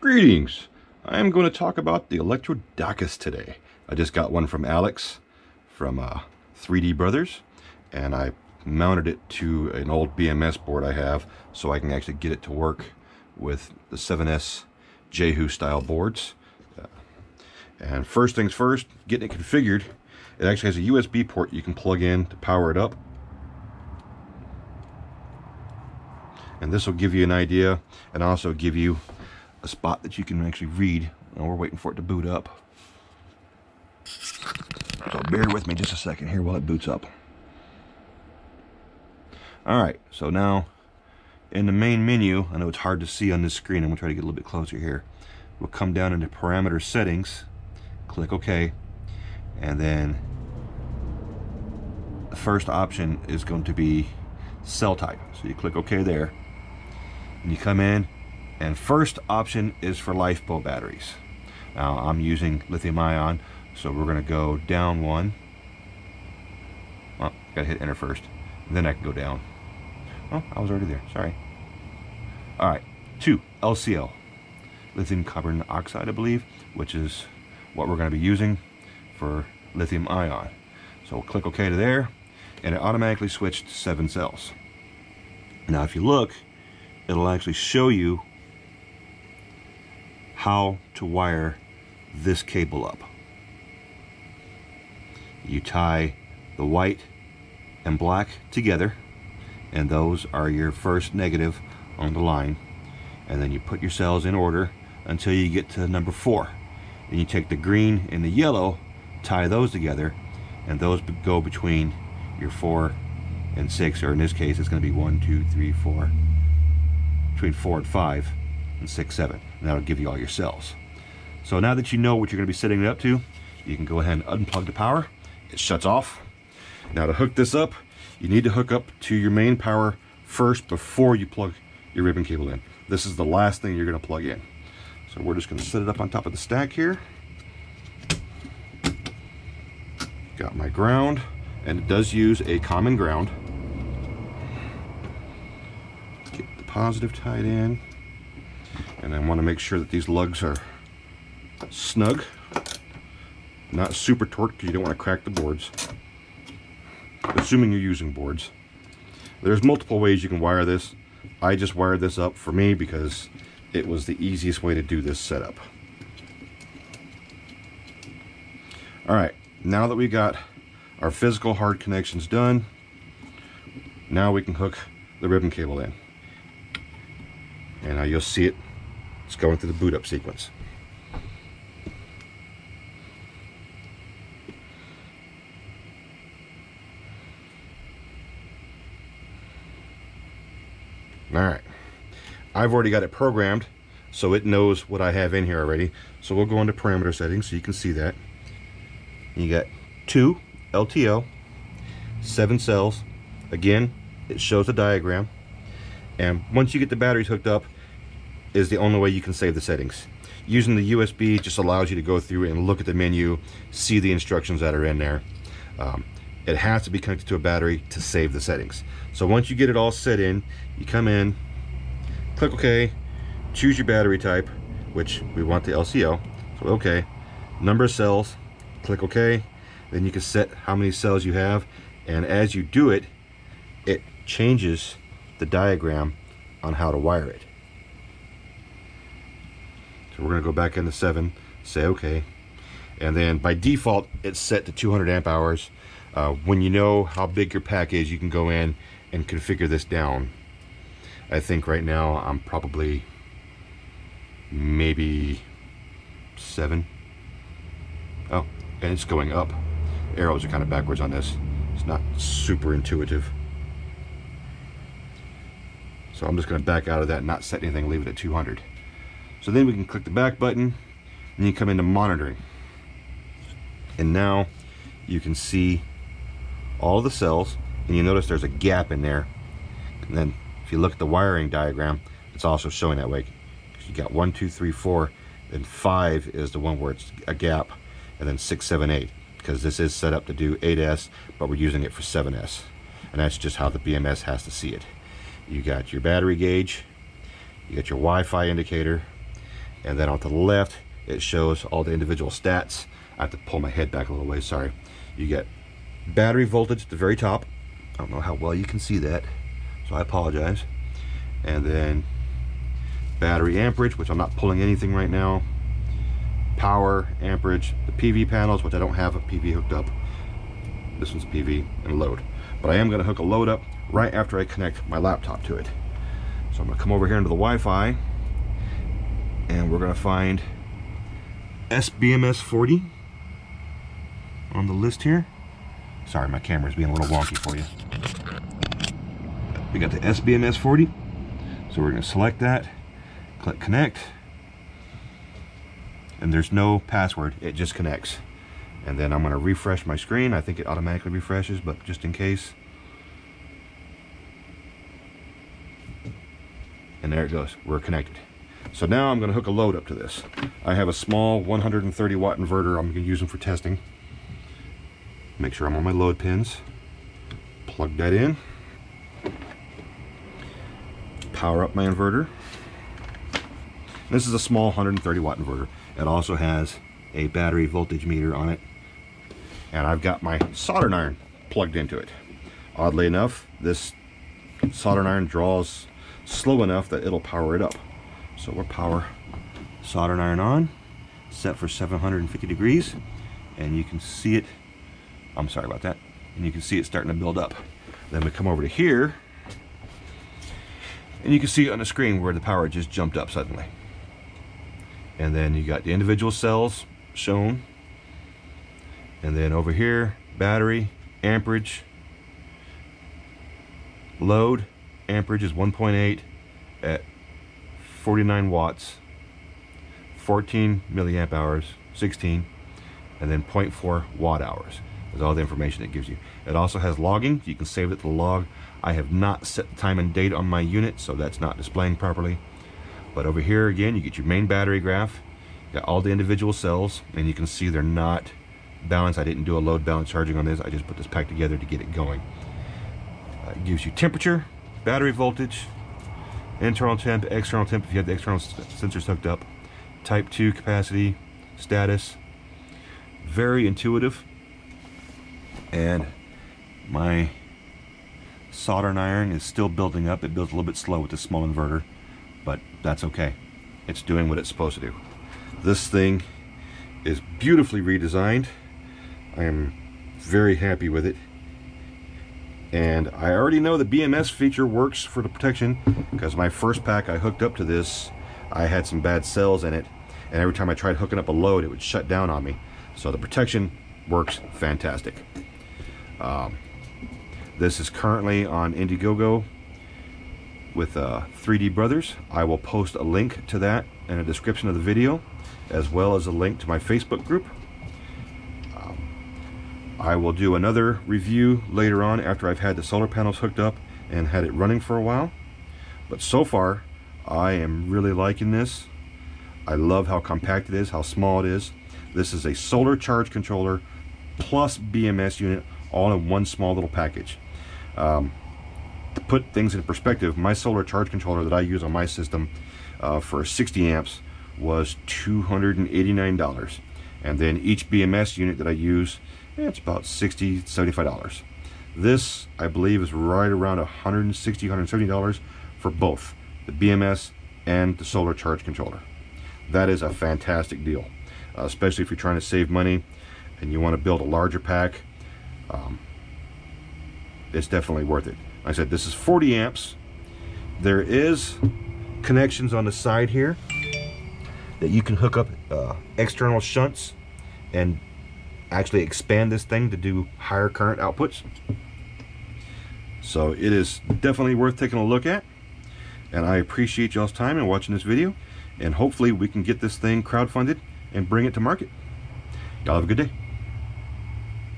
Greetings! I am going to talk about the Electro Docus today. I just got one from Alex from uh, 3D Brothers and I mounted it to an old BMS board I have so I can actually get it to work with the 7S Jehu style boards. Uh, and first things first, getting it configured, it actually has a USB port you can plug in to power it up. And this will give you an idea and also give you a spot that you can actually read. We're waiting for it to boot up. So bear with me just a second here while it boots up. All right, so now in the main menu, I know it's hard to see on this screen. I'm gonna try to get a little bit closer here. We'll come down into parameter settings, click OK, and then the first option is going to be cell type. So you click OK there, and you come in and first option is for LifePo batteries. Now I'm using lithium ion, so we're gonna go down one. Well, gotta hit enter first, then I can go down. Oh, I was already there, sorry. All right, two, LCL, lithium carbon oxide, I believe, which is what we're gonna be using for lithium ion. So we'll click OK to there, and it automatically switched to seven cells. Now if you look, it'll actually show you how to wire this cable up. You tie the white and black together and those are your first negative on the line. And then you put your cells in order until you get to number four. And you take the green and the yellow tie those together and those go between your four and six or in this case it's going to be one two three four between four and five and 6, 7. And that'll give you all your cells. So now that you know what you're going to be setting it up to, you can go ahead and unplug the power. It shuts off. Now to hook this up, you need to hook up to your main power first before you plug your ribbon cable in. This is the last thing you're going to plug in. So we're just going to set it up on top of the stack here. Got my ground, and it does use a common ground. Get the positive tied in. And I want to make sure that these lugs are snug, not super torqued because you don't want to crack the boards, assuming you're using boards. There's multiple ways you can wire this. I just wired this up for me because it was the easiest way to do this setup. All right, now that we got our physical hard connections done, now we can hook the ribbon cable in. And now you'll see it it's going through the boot up sequence. All right, I've already got it programmed, so it knows what I have in here already. So we'll go into parameter settings so you can see that. You got two LTO, seven cells. Again, it shows a diagram. And once you get the batteries hooked up, is the only way you can save the settings. Using the USB just allows you to go through and look at the menu, see the instructions that are in there. Um, it has to be connected to a battery to save the settings. So once you get it all set in, you come in, click OK, choose your battery type, which we want the LCO, so OK, number of cells, click OK, then you can set how many cells you have, and as you do it, it changes the diagram on how to wire it. We're going to go back into 7, say OK. And then by default, it's set to 200 amp hours. Uh, when you know how big your pack is, you can go in and configure this down. I think right now I'm probably maybe 7. Oh, and it's going up. Arrows are kind of backwards on this. It's not super intuitive. So I'm just going to back out of that, and not set anything, leave it at 200. So then we can click the back button and you come into monitoring. And now you can see all the cells and you notice there's a gap in there. And then if you look at the wiring diagram, it's also showing that way. You got one, two, three, four, and five is the one where it's a gap, and then six, seven, eight, because this is set up to do 8S, but we're using it for 7S. And that's just how the BMS has to see it. You got your battery gauge, you got your Wi-Fi indicator, And then on the left, it shows all the individual stats. I have to pull my head back a little way, sorry. You get battery voltage at the very top. I don't know how well you can see that, so I apologize. And then battery amperage, which I'm not pulling anything right now. Power, amperage, the PV panels, which I don't have a PV hooked up. This one's PV and load. But I am gonna hook a load up right after I connect my laptop to it. So I'm gonna come over here into the Wi-Fi and we're gonna find SBMS 40 on the list here. Sorry, my camera's being a little wonky for you. We got the SBMS 40. So we're gonna select that, click connect, and there's no password, it just connects. And then I'm gonna refresh my screen. I think it automatically refreshes, but just in case. And there it goes, we're connected. So now I'm gonna hook a load up to this. I have a small 130 watt inverter I'm gonna use them for testing. Make sure I'm on my load pins. Plug that in. Power up my inverter. This is a small 130 watt inverter. It also has a battery voltage meter on it. And I've got my soldering iron plugged into it. Oddly enough, this soldering iron draws slow enough that it'll power it up. So we'll power soldering iron on, set for 750 degrees, and you can see it, I'm sorry about that, and you can see it starting to build up. Then we come over to here, and you can see on the screen where the power just jumped up suddenly. And then you got the individual cells shown. And then over here, battery, amperage, load, amperage is 1.8 at 49 watts, 14 milliamp hours, 16, and then 0.4 watt hours is all the information it gives you. It also has logging. You can save it to log. I have not set the time and date on my unit, so that's not displaying properly. But over here again, you get your main battery graph, got all the individual cells, and you can see they're not balanced. I didn't do a load balance charging on this. I just put this pack together to get it going. Uh, it gives you temperature, battery voltage, internal temp, external temp if you have the external sensors hooked up, type 2 capacity, status. Very intuitive. And my soldering iron is still building up. It builds a little bit slow with the small inverter, but that's okay. It's doing what it's supposed to do. This thing is beautifully redesigned. I am very happy with it. And I already know the BMS feature works for the protection because my first pack I hooked up to this, I had some bad cells in it. And every time I tried hooking up a load, it would shut down on me. So the protection works fantastic. Um, this is currently on Indiegogo with uh, 3D Brothers. I will post a link to that in a description of the video, as well as a link to my Facebook group. I will do another review later on after I've had the solar panels hooked up and had it running for a while. But so far, I am really liking this. I love how compact it is, how small it is. This is a solar charge controller plus BMS unit all in one small little package. Um, to put things in perspective, my solar charge controller that I use on my system uh, for 60 amps was $289. And then each BMS unit that I use, it's about $60, $75. This, I believe, is right around $160, $170 for both the BMS and the solar charge controller. That is a fantastic deal, uh, especially if you're trying to save money and you want to build a larger pack. Um, it's definitely worth it. Like I said this is 40 amps. There is connections on the side here that you can hook up uh, external shunts and actually expand this thing to do higher current outputs. So it is definitely worth taking a look at. And I appreciate y'all's time in watching this video. And hopefully we can get this thing crowdfunded and bring it to market. Y'all have a good day.